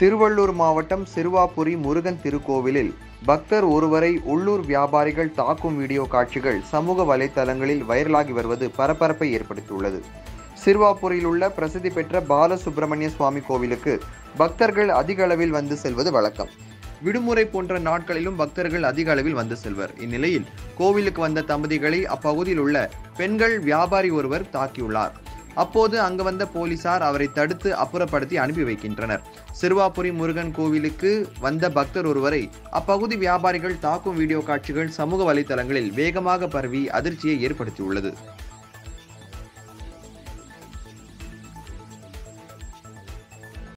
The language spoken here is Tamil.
திருவள்ளூர் மாவட்டம் சிறுவாபுரி முருகன் திருக்கோவிலில் பக்தர் ஒருவரை உள்ளூர் வியாபாரிகள் தாக்கும் வீடியோ காட்சிகள் சமூக வலைதளங்களில் வைரலாகி வருவது பரபரப்பை ஏற்படுத்தியுள்ளது. சிறுவாபுரியில் உள்ள பிரசித்தி பெற்ற பாலசுப்பிரமணிய சுவாமி கோவிலுக்கு பக்தர்கள் அதிக அளவில் வந்து செல்வது வழக்கம். விடுமுறை போன்ற நாட்களிலும் பக்தர்கள் அதிக அளவில் வந்து செல்வர். இந்நிலையில் கோவிலுக்கு வந்த தம்பதிகளை அப்பகுதியில் உள்ள பெண்கள் வியாபாரி ஒருவர் தாக்கியுள்ளார். அப்போது அங்கு வந்த போலீசார் அவரை தடுத்து அப்புறப்படுத்தி அனுப்பி வைக்கின்றனர். சிறுவாபுரி முருகன் கோவிலுக்கு வந்த பக்தர் ஒருவரை அப்பகுதி வியாபாரிகள் தாக்கும் வீடியோ காட்சிகள் சமூக வலைதளங்களில் வேகமாக பரவி அதிர்ச்சியை ஏற்படுத்தியுள்ளது.